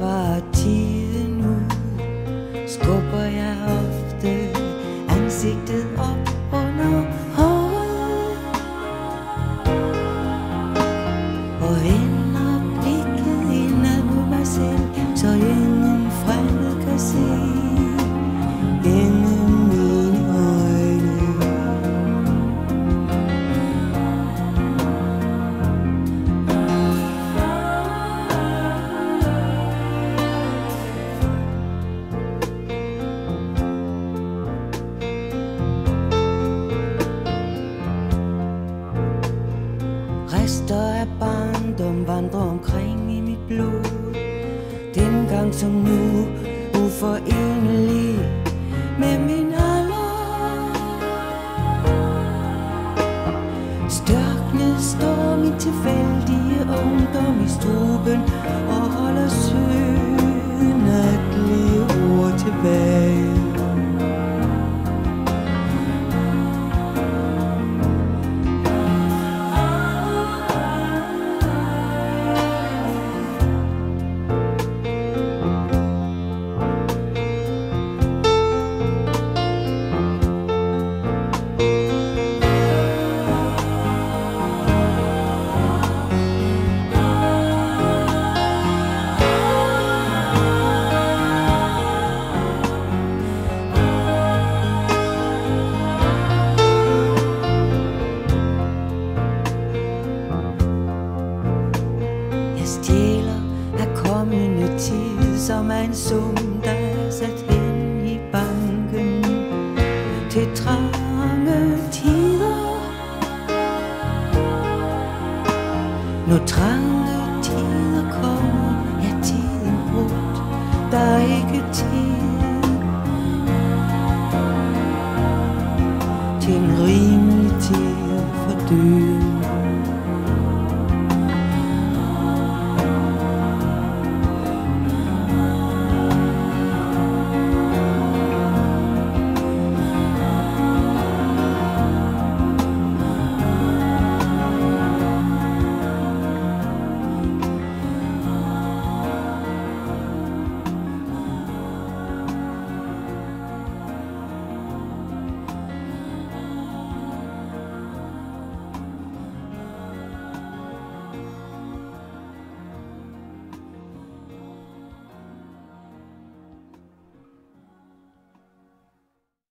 var tiden ud, skubber jeg ofte ansigtet op under håret og vender. Rester af barndom vandrer omkring i mit blod. Dengang som nu, uforenelig med min alder. Størknet står min tilfældige ungdom i struben Og holder søen af stjæler af kommende tid Som er en sum, der er sat hen i banken. Til trange tider. Når trange tider kommer Er tiden brugt Der er ikke tid. Til en rimelig tid for døden.